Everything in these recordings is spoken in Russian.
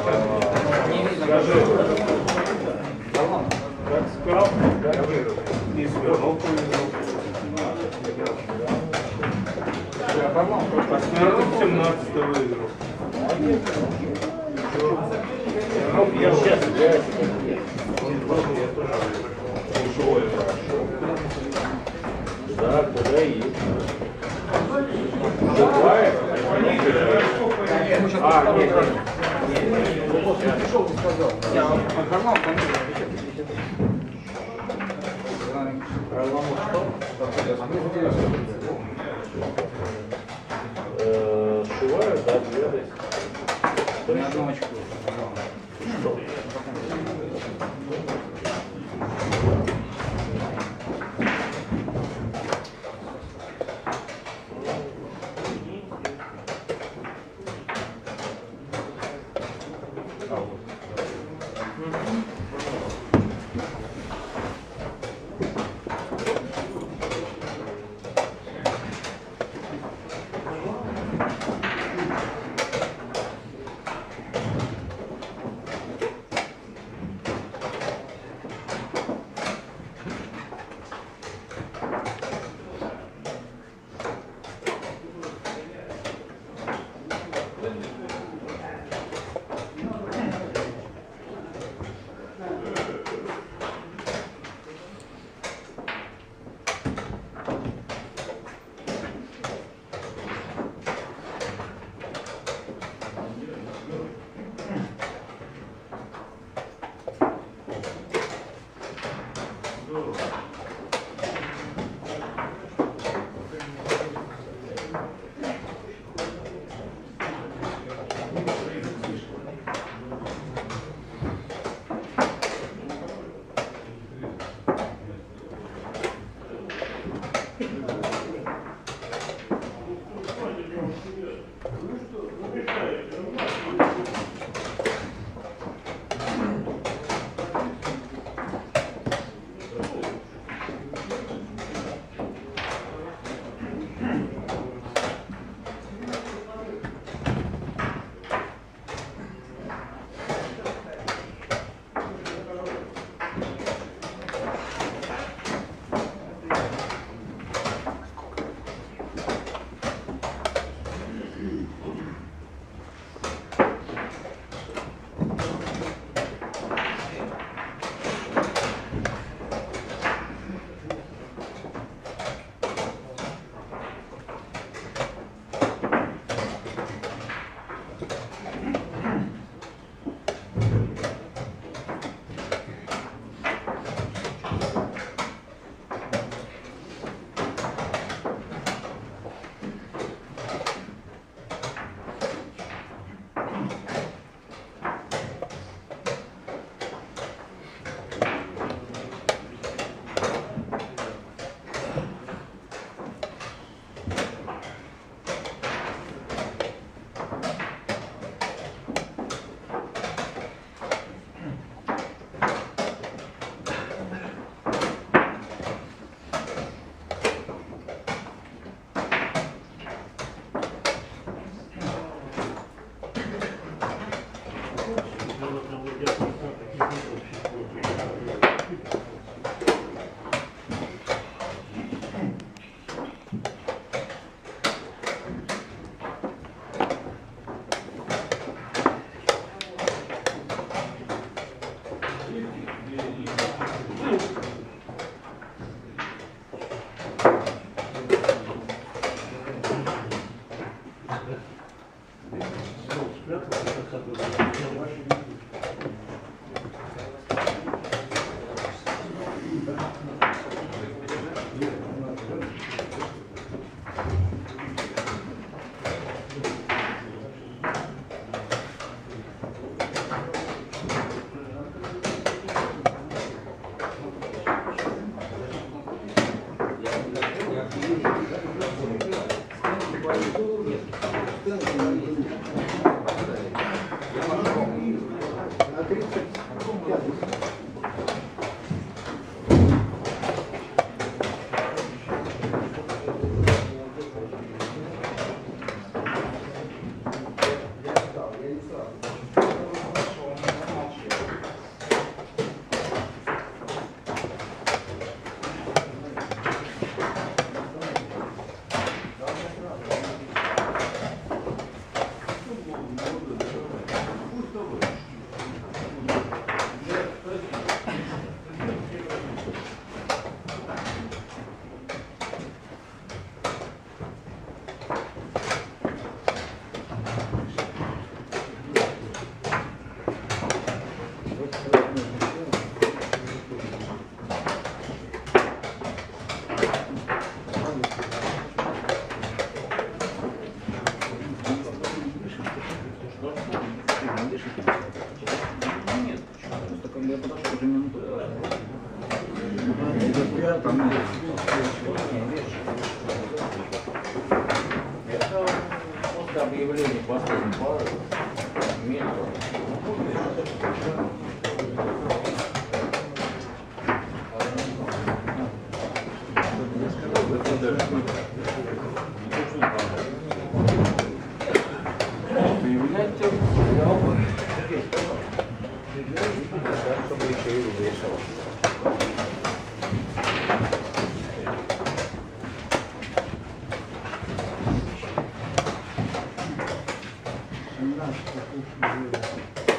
Скажи, как спал, так и свернул. А свернул 17 выиграл. Я сейчас Да, куда и Бывает. А, нет, нет. Э, после объявления последней Brasil.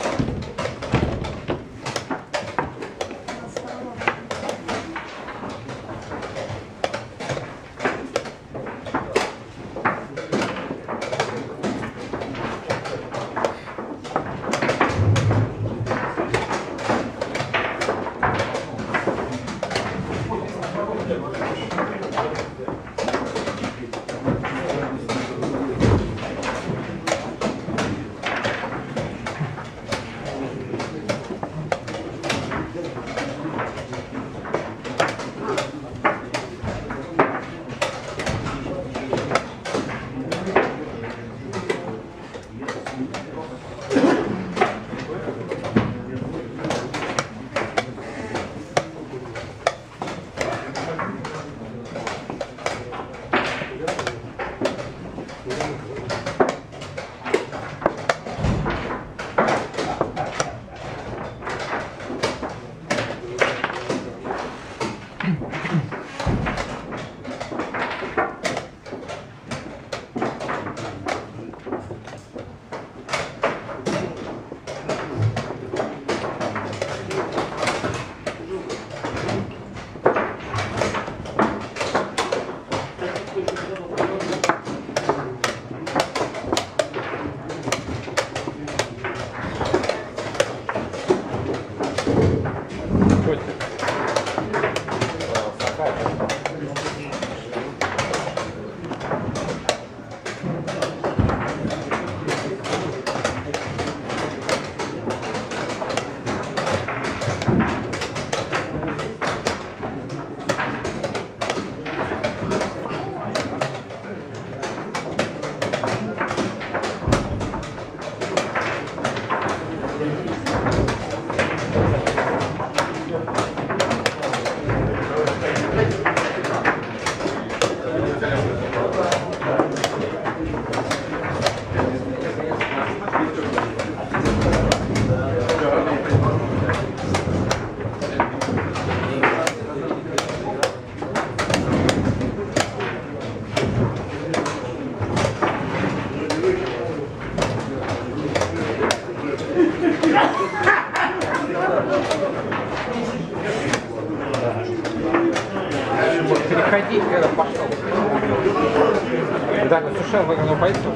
Да, суше выгнал позицию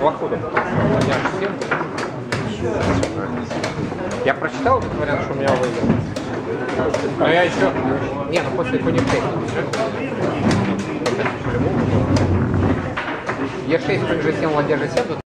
же всем. Я прочитал этот вариант, что у меня выиграл. Но я еще... Не, ну после конъюнктуры. Е6, G7, ладья G7,